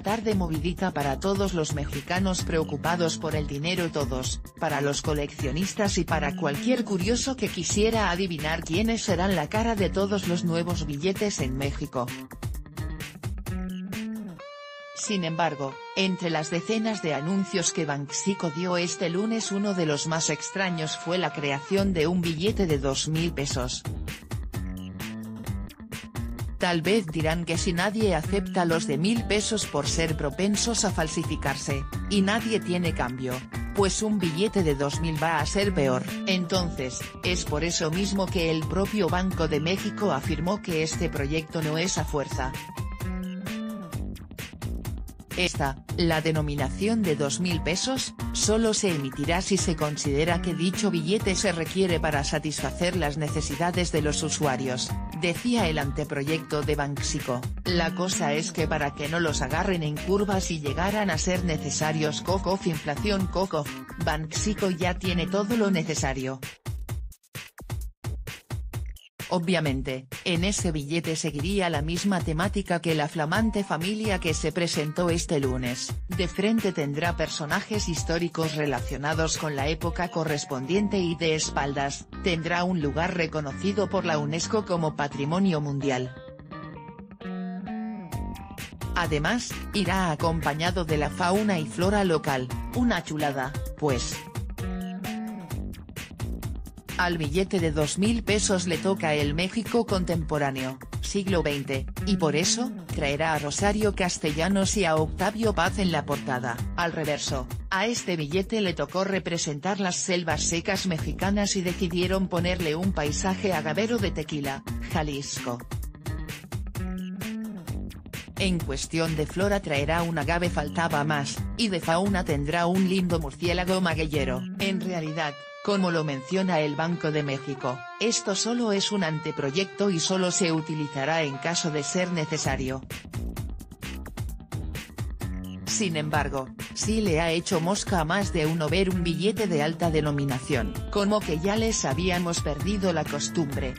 tarde movidita para todos los mexicanos preocupados por el dinero todos, para los coleccionistas y para cualquier curioso que quisiera adivinar quiénes serán la cara de todos los nuevos billetes en México. Sin embargo, entre las decenas de anuncios que Banxico dio este lunes uno de los más extraños fue la creación de un billete de 2.000 pesos. Tal vez dirán que si nadie acepta los de mil pesos por ser propensos a falsificarse, y nadie tiene cambio, pues un billete de 2000 va a ser peor. Entonces, es por eso mismo que el propio Banco de México afirmó que este proyecto no es a fuerza, esta, la denominación de 2.000 pesos, solo se emitirá si se considera que dicho billete se requiere para satisfacer las necesidades de los usuarios, decía el anteproyecto de Banxico. La cosa es que para que no los agarren en curvas y llegaran a ser necesarios COCOF inflación COCOF, Banxico ya tiene todo lo necesario. Obviamente, en ese billete seguiría la misma temática que la flamante familia que se presentó este lunes, de frente tendrá personajes históricos relacionados con la época correspondiente y de espaldas, tendrá un lugar reconocido por la UNESCO como Patrimonio Mundial. Además, irá acompañado de la fauna y flora local, una chulada, pues, al billete de 2.000 pesos le toca el México contemporáneo, siglo XX, y por eso, traerá a Rosario Castellanos y a Octavio Paz en la portada. Al reverso, a este billete le tocó representar las selvas secas mexicanas y decidieron ponerle un paisaje agavero de Tequila, Jalisco. En cuestión de flora traerá un agave faltaba más, y de fauna tendrá un lindo murciélago magueyero. En realidad, como lo menciona el Banco de México, esto solo es un anteproyecto y solo se utilizará en caso de ser necesario. Sin embargo, sí le ha hecho mosca a más de uno ver un billete de alta denominación, como que ya les habíamos perdido la costumbre,